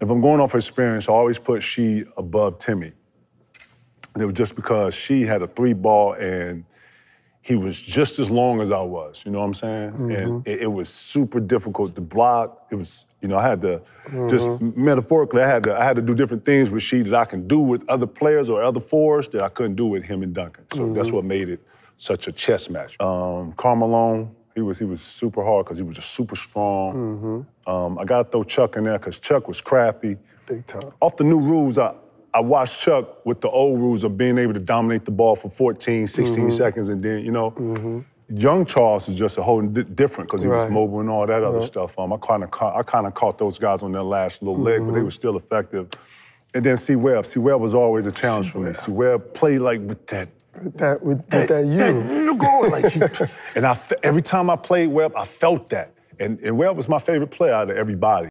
if I'm going off experience, I always put Sheed above Timmy. And it was just because Sheed had a three ball and he was just as long as I was. You know what I'm saying? And it, it was super difficult to block. It was, you know, I had to just metaphorically, I had to I had to do different things with Sheed that I can do with other players or other fours that I couldn't do with him and Duncan. So that's what made it such a chess match. Um, Carmelo, he was he was super hard because he was just super strong. Um, I got to throw Chuck in there because Chuck was crafty. Big time. Off the new rules, I, I watched Chuck with the old rules of being able to dominate the ball for 14, 16 mm-hmm. seconds, and then, you know, mm-hmm. young Charles is just a whole di- different because he was mobile and all that other stuff. Um, I kind of I kind of caught those guys on their last little leg, but they mm-hmm. were still effective. And then C Webb, C Webb was always a challenge for me. C Webb played like with that. With that, with, with that you. you going like, you- and I every time I played Webb, I felt that. And, and Webb was my favorite player out of everybody.